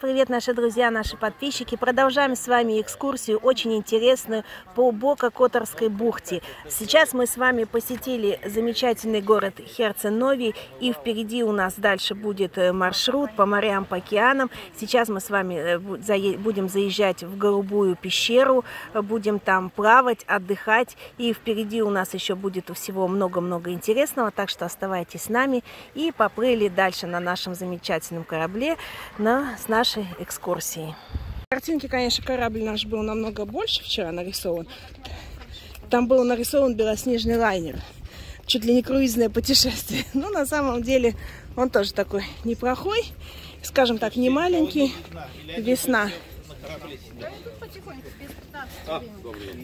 Привет, наши друзья, наши подписчики. Продолжаем с вами экскурсию, очень интересную, по Бока-Которской бухте. Сейчас мы с вами посетили замечательный город Херценовий, и впереди у нас дальше будет э, маршрут по морям, по океанам. Сейчас мы с вами э, будем заезжать в Голубую пещеру, э, будем там плавать, отдыхать, и впереди у нас еще будет всего много-много интересного, так что оставайтесь с нами и поплыли дальше на нашем замечательном корабле на нашей экскурсии. Картинки, конечно, корабль наш был намного больше вчера нарисован. Там был нарисован белоснежный лайнер. Чуть ли не круизное путешествие. Но на самом деле он тоже такой неплохой. Скажем так, не маленький. Весна.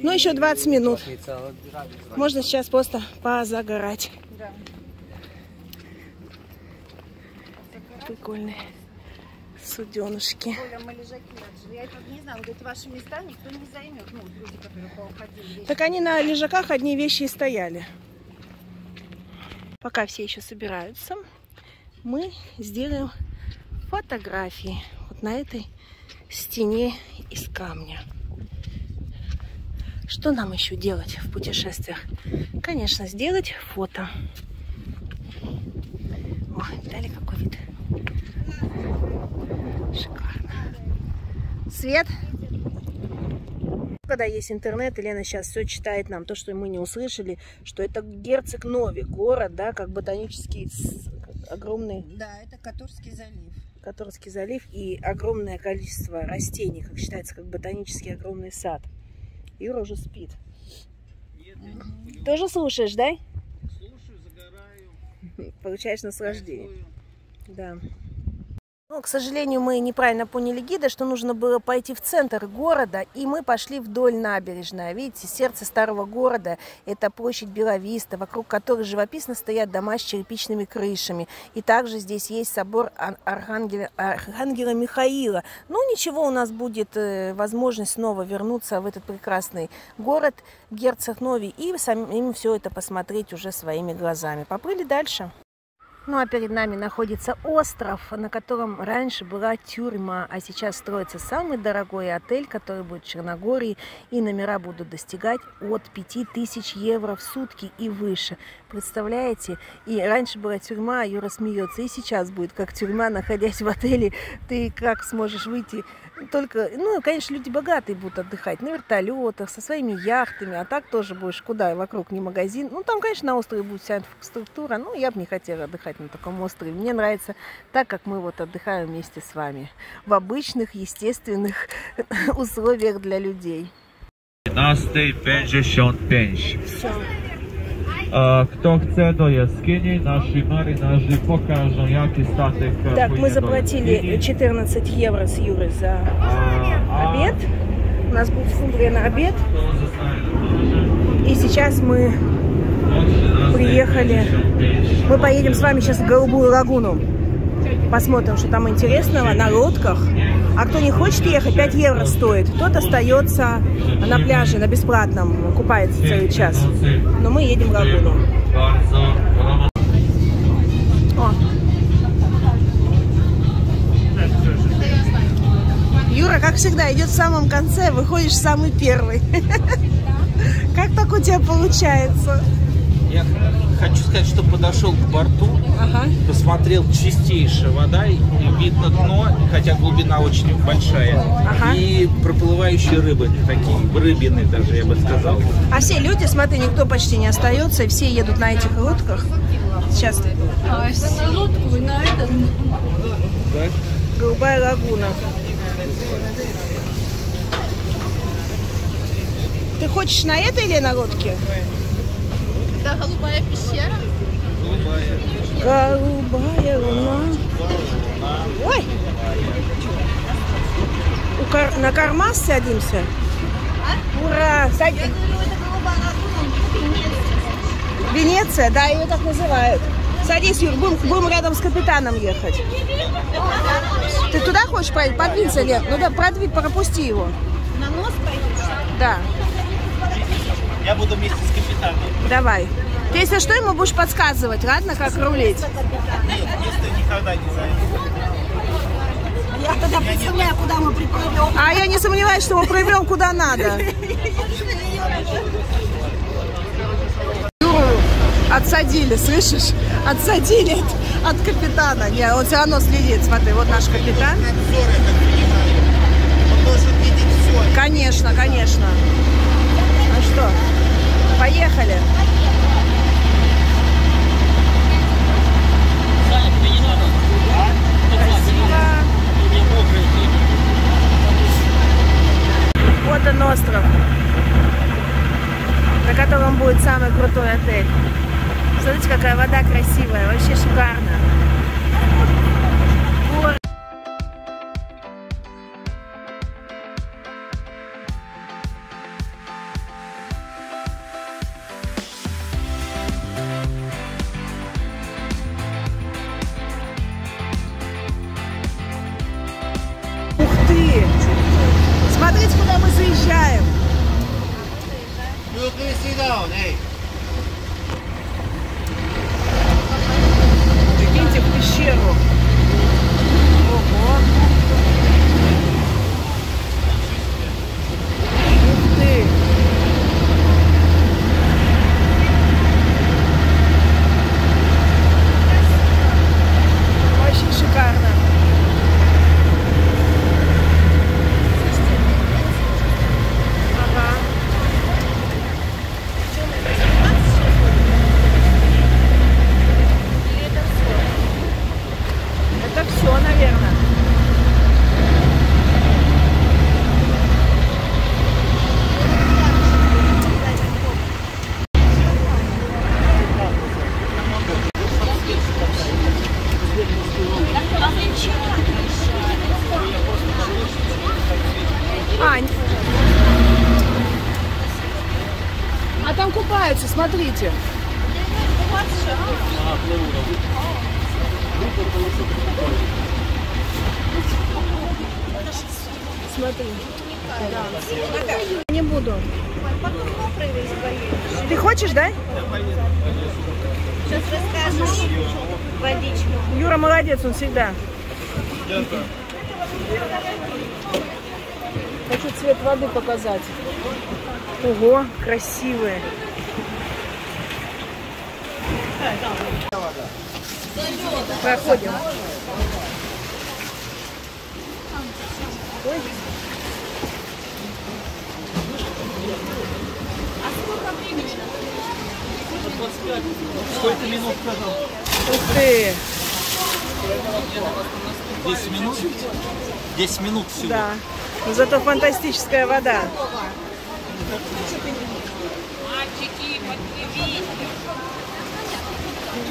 Ну, еще 20 минут. Можно сейчас просто позагорать. Прикольный суденышки. Оля, мы лежаки отжили. Я тут не знаю, вот эти ваши места никто не займет. Ну, люди, которые поуходили. Так они на лежаках одни вещи и стояли. Пока все еще собираются, мы сделаем фотографии вот на этой стене из камня. Что нам еще делать в путешествиях? Конечно, сделать фото. Ой, дали какой вид. Шикарно. Свет? Когда есть интернет, Елена сейчас все читает нам, то, что мы не услышали, что это герцог Нови, город, да, как ботанический огромный... Да, это Каторский залив. Каторский залив и огромное количество растений, как считается, как ботанический огромный сад. Юра уже спит. Нет, угу. Тоже слушаешь, да? Слушаю, загораю. Получаешь наслаждение. Да. Ну, к сожалению, мы неправильно поняли гида, что нужно было пойти в центр города, и мы пошли вдоль набережной. Видите, сердце старого города – это площадь Беловиста, вокруг которой живописно стоят дома с черепичными крышами. И также здесь есть собор Архангела, Архангела Михаила. Ну, ничего, у нас будет э, возможность снова вернуться в этот прекрасный город Герцог Нови и самим все это посмотреть уже своими глазами. Поплыли дальше. Ну а перед нами находится остров, на котором раньше была тюрьма, а сейчас строится самый дорогой отель, который будет в Черногории, и номера будут достигать от 5000 евро в сутки и выше. Представляете? И раньше была тюрьма, а Юра смеется, и сейчас будет как тюрьма, находясь в отеле, ты как сможешь выйти только, ну, конечно, люди богатые будут отдыхать на вертолетах, со своими яхтами, а так тоже будешь куда, вокруг не магазин. Ну, там, конечно, на острове будет вся инфраструктура, но я бы не хотела отдыхать на таком острове. Мне нравится так, как мы вот отдыхаем вместе с вами, в обычных, естественных условиях для людей. Nasty 55. Все. Kto chce do jaskini, nasi marynarze pokażą jaki statek Так, мы заплатили 14 евро с Юрой за обед. У нас будет фундия на обед. И сейчас мы приехали. Мы поедем с вами сейчас в Голубую лагуну. Посмотрим, что там интересного на лодках. А кто не хочет ехать, 5 евро стоит. Тот остается на пляже, на бесплатном, купается целый час. Но мы едем в лагуну. О. Юра, как всегда, идет в самом конце, выходишь самый первый. Как так у тебя получается? Я хочу сказать, что подошел к борту, ага. посмотрел чистейшая вода, и видно дно, хотя глубина очень большая, ага. и проплывающие рыбы, такие рыбины даже, я бы сказал. А все люди, смотри, никто почти не остается, и все едут на этих лодках. Сейчас. А, лодку на этот. Да? Голубая лагуна. Ты хочешь на этой или на лодке? Это голубая пещера. Голубая луна. Ой! У кар... На кармас садимся? А? Ура! Сад... Я говорю, это голубая лагуна. Венеция, да, ее так называют. Садись, Юр, будем, будем рядом с капитаном ехать. Ты туда хочешь проехать? Подвинься, Лен. Ну да, продвинь, пропусти его. На нос пойдешь? Да. Я буду вместе с капитаном. Давай. Ты, если что, ему будешь подсказывать, ладно, как рулить? Нет, если никогда не. Я тогда представляю, куда мы приплывем. А я не сомневаюсь, что мы плывем куда надо. Отсадили, слышишь? Отсадили от, от капитана. Не, он все равно следит. Смотри, вот наш капитан. Конечно, конечно. Ну что, поехали. Вот он остров, на котором будет самый крутой отель. Смотрите, какая вода красивая, вообще шикарно. Смотрите. Смотри. Не буду. Ты хочешь, да? Сейчас расскажешь водичку. Юра молодец, он всегда. Хочу цвет воды показать. Ого, красивые. Проходим. Ой. Сколько минут сказал? Ух ты! 10 минут? 10 минут всего. Да. Но зато фантастическая вода.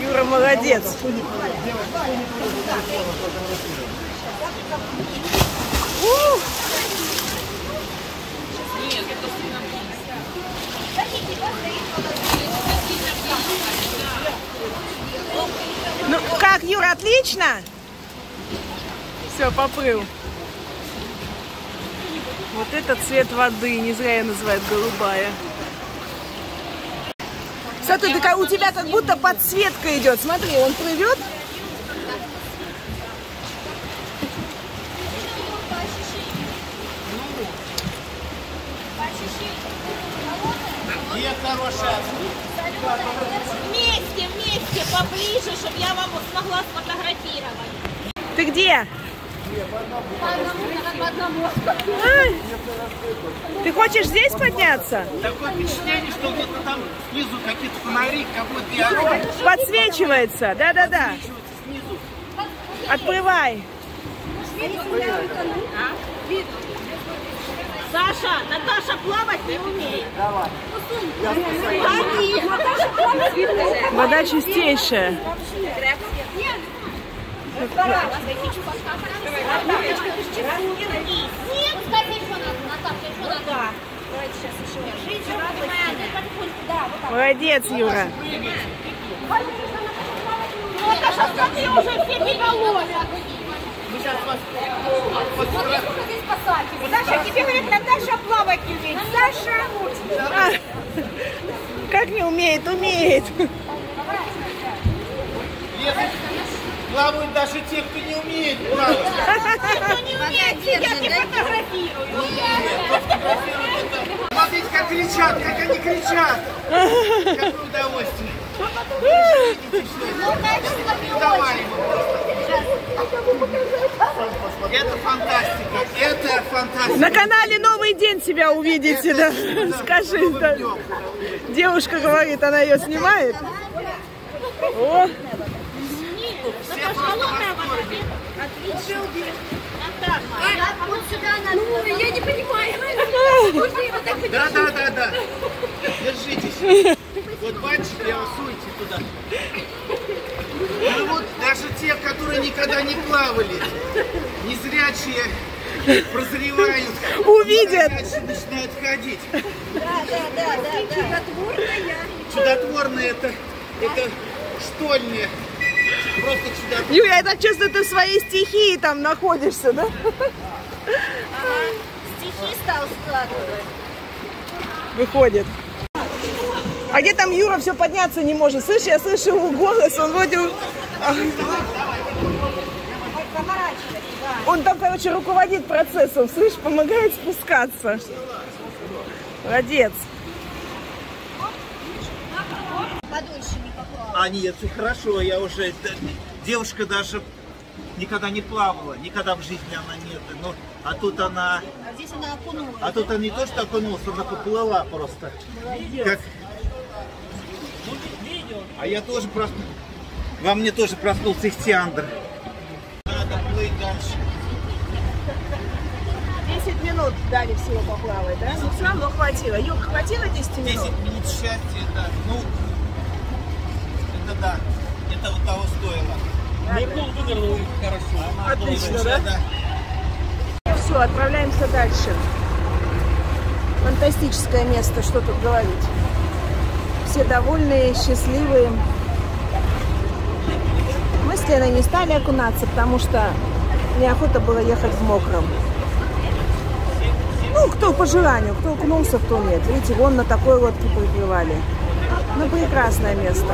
Юра молодец. Ну, как, Юра, отлично? Все, поплыл. Вот это цвет воды, не зря ее называют голубая. Смотри, так у тебя как будто подсветка идет. Смотри, он плывет. Вместе, вместе, поближе, чтобы я вам смогла сфотографировать. Ты где? Ты хочешь здесь подняться? Такое впечатление, что где-то там снизу какие-то фонари, как будто я Подсвечивается. Да-да-да. Отплывай. Саша, Наташа плавать не умеет. Давай. Вода чистейшая. Нет, Молодец, Юра. Наташа, смотри, уже все переголовят. здесь спасатель. Саша, тебе говорят, Наташа плавать не умеет. Саша, как не умеет? Умеет. Плавают даже те, кто не умеет плавать. Кто не умеет, я не фотографирую. Смотрите, как кричат, как они кричат. Какое удовольствие. Ну, давай. Это фантастика. Это фантастика. На канале Новый день себя увидите, да? Скажи, да. Девушка говорит, она ее снимает. О, Все просто в восторге. Вот сюда надо. Ну, я не понимаю. Можно его так Да, да, да, да. Держитесь. Вот пальчик я вас суйте туда. Ну вот даже те, которые никогда не плавали, незрячие прозревают. Увидят. Начинают ходить. Да, да, да, да. Чудотворная. Чудотворные это, это штольни. Просто чудотворные. Юля, я так чувствую, ты в своей стихии там находишься, да? Стихи стал складывать. Выходит. А где там Юра все подняться не может? Слышь, я слышу его голос, он вроде... Он там, короче, руководит процессом, слышь, помогает спускаться. Молодец. Подольше. А нет, все хорошо, я уже... Девушка даже никогда не плавала, никогда в жизни она нет. Ну, а тут она... А здесь она окунулась. А тут она не то что окунулась, она поплыла просто. Как... А я тоже просто... Во мне тоже проснулся ихтиандр. Надо плыть дальше. 10 минут дали всего поплавать, да? Ну, все равно хватило. Юр, хватило 10 минут? 10 минут счастья, это, ну, да, это вот того стоило. Отлично, да? Да. Все, отправляемся дальше. Фантастическое место, что тут говорить. Все довольные, счастливые. Мы с Леной не стали окунаться, потому что неохота было ехать в мокром. Ну, кто по желанию, кто окунулся, кто нет. Видите, вон на такой лодке приплывали. Ну, прекрасное место.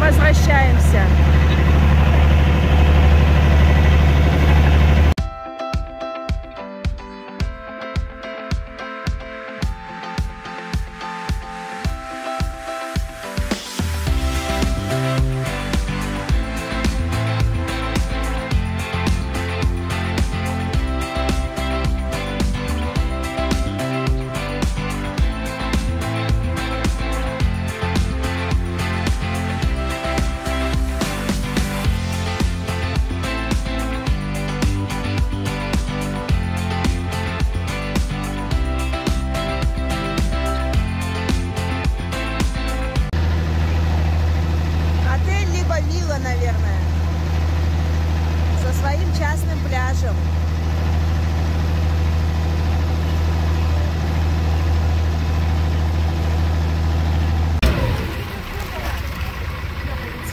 Возвращаемся.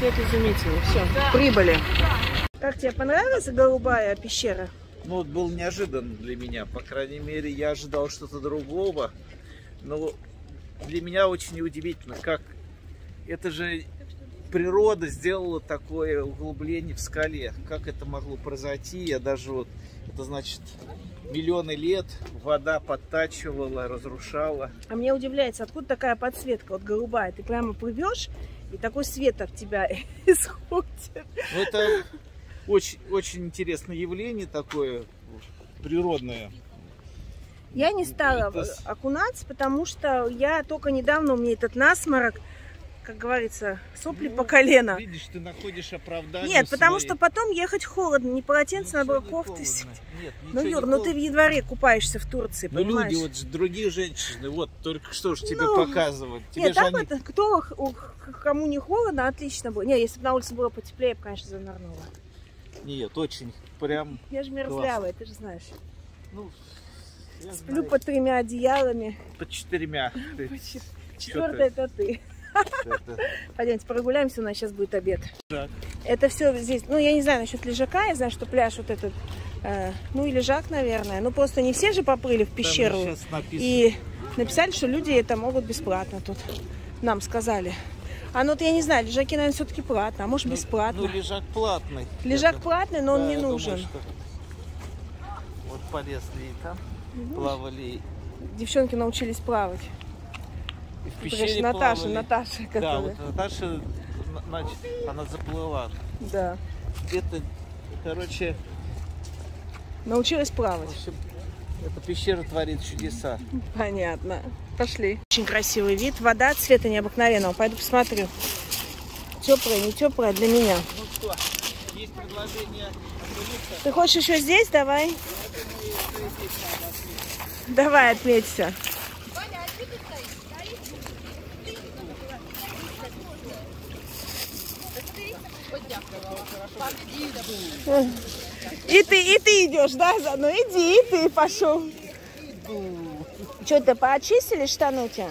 Цвет изумительный. Все, прибыли. Как тебе понравилась голубая пещера? Ну, вот был неожидан для меня. По крайней мере, я ожидал что-то другого. Но для меня очень удивительно, как это же природа сделала такое углубление в скале. Как это могло произойти? Я даже вот, это значит, миллионы лет вода подтачивала, разрушала. А мне удивляется, откуда такая подсветка, вот голубая. Ты прямо плывешь, и такой свет от тебя исходит. Ну, это очень, очень интересное явление такое природное. Я не стала Это окунаться, потому что я только недавно, у меня этот насморок, как говорится, сопли Ну, по колено. Видишь, ты находишь оправдание. Нет, потому своей- что потом ехать холодно, не полотенце, надо было Ничего не кофты. Нет, Ну, Юр, ну ты в январе купаешься в Турции, Ну, понимаешь? люди, вот другие женщины, вот, только что же тебе Ну, показывают. Тебе Нет, там они- это, кто, кому не холодно, отлично было. Не, если бы на улице было потеплее, я бы, конечно, занырнула. Нет, очень прям, Я же мерзлявая, ты же знаешь. ну, Сплю знаю, под тремя одеялами. под четырьмя. Ты Четвертое это ты. Пойдемте прогуляемся, у нас сейчас будет обед. Так. Это все здесь, ну я не знаю насчет лежака, я знаю, что пляж вот этот, э, ну и лежак, наверное. Ну просто не все же попрыли в пещеру. И написали, что люди это могут бесплатно тут. Нам сказали. А ну вот я не знаю, лежаки, наверное, все-таки платно, а может бесплатно. Ну, лежак платный. Лежак Это- платный, но он да, не я думаю, нужен. что Вот полезли и там, плавали. Девчонки научились плавать. В пещере Наташа, плавали. Наташа, Да, которая. вот Наташа, значит, она заплыла. Да. Это, короче, Научилась плавать. общем, эта пещера творит чудеса. Понятно. Пошли. Очень красивый вид. Вода цвета необыкновенного. Пойду посмотрю. Теплая, не теплая для меня. Ну что, есть предложение окунуться? Ты хочешь еще здесь? Давай. Давай, отметься. И ты, и ты идешь, да? за- Ну иди, и ты пошел. Что-то поочистили штаны у тебя?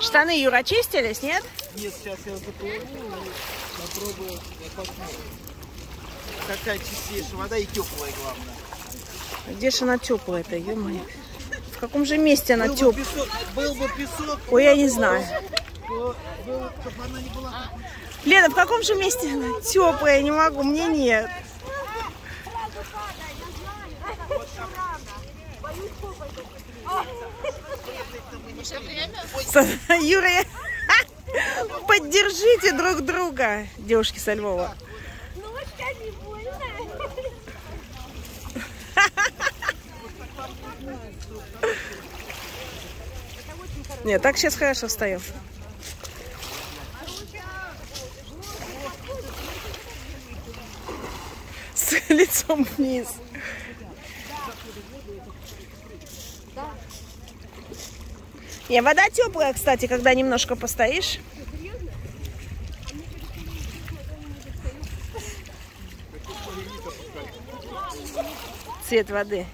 Штаны, Юра, очистились, нет? Нет, сейчас я заплыву и попробую посмотрим. Какая чистейшая вода и теплая, главное. Где же она теплая-то, ё-моё? В каком же месте она теплая? был бы песок, Ой, я не знаю. Лена, в каком же месте она теплая? Не могу, мне нет. Я- поддержите друг друга, девушки со Львова. Нет, так сейчас хорошо встаем. С лицом вниз. Не, вода теплая, кстати, когда немножко постоишь. Цвет воды.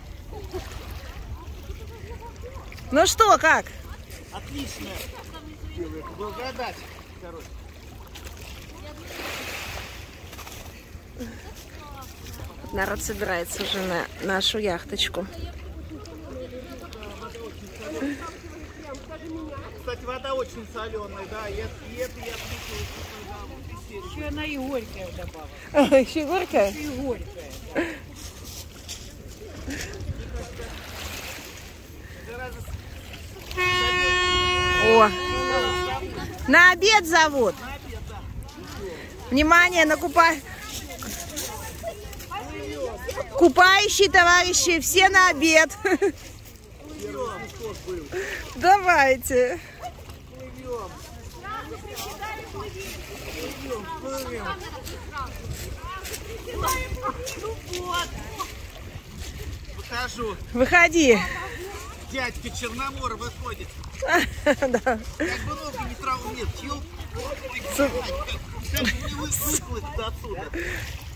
Ну что, как? Отлично. Благодать, короче. Народ собирается уже на нашу яхточку. Кстати, вода очень соленая, да, я. Еще она и горькая добавила. Еще горькая? И горькая. О, на обед зовут. Внимание, на купа... Купающие товарищи, все на обед. Давайте. Покажу. Выходи. Дядька Черномор выходит. Да. Как бы ногу не нет, чел. Как бы не вы- выплыть отсюда.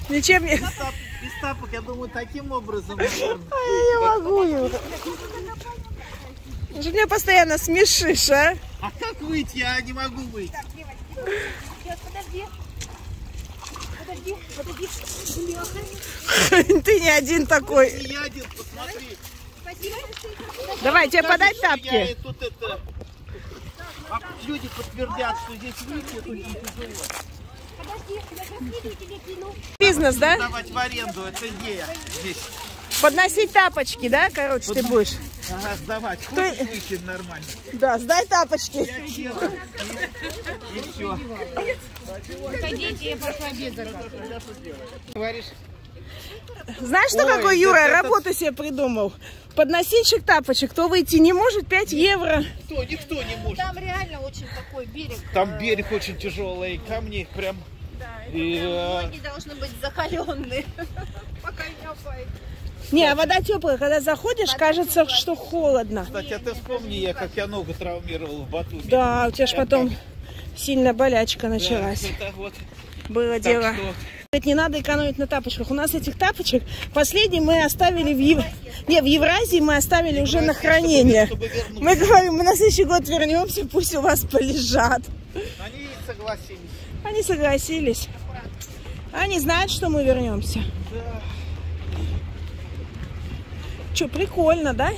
Ничем не... Без тап- Без тапок, я думаю, таким образом. Ай, я не могу, Юра. Ты же меня постоянно смешишь, а? А как выйти? Я не могу выйти. Сейчас, подожди. Подожди, подожди. Ты не один такой. Не я один, посмотри. Спасибо. Давай, тебе подать тапки? А люди подтвердят, что здесь выйти, это очень тяжело. Бизнес, да? Давать в аренду, это идея здесь. Подносить тапочки, да, короче, ты будешь? Ага, сдавать. Хочешь выйти нормально? Да, сдай тапочки. Я. И все. Ходите, я пошла обед Говоришь, Знаешь, что Ой, какой Юра это- работу себе придумал? Подносильщик тапочек, кто выйти не может, 5 евро. никто, никто не может. Там реально очень такой берег. Там берег очень тяжелый, камни прям... И, э, Ноги должны быть закаленные. Пока не опает. Не, а вода теплая, когда заходишь, кажется, что холодно. кстати, а ты вспомни, я как я ногу травмировал в Батуми. Да, у тебя же потом сильная болячка Да, началась. это вот. Было Так дело. что Говорит, не надо экономить на тапочках. У нас этих тапочек последний мы оставили в Ев... Не, в Евразии мы оставили уже на хранение. чтобы вернуться. Мы говорим, мы на следующий год вернемся, пусть у вас полежат. Они согласились. Они согласились. Они знают, что мы вернемся. Че, прикольно, да?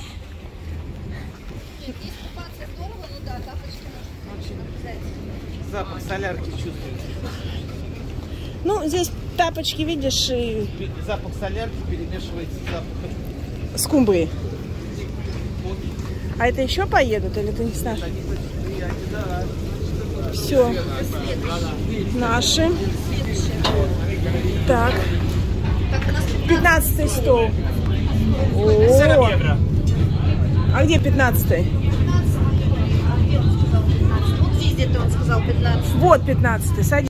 Да, запах солярки чувствуется. Ну, здесь тапочки, видишь, и Запах солярки перемешивается с запахом. скумбрии. А это еще поедут или ты не знаешь? Все. Наши. Так. 15 стол. О, а где 15 Вот здесь где-то он сказал 15. Вот 15 садись.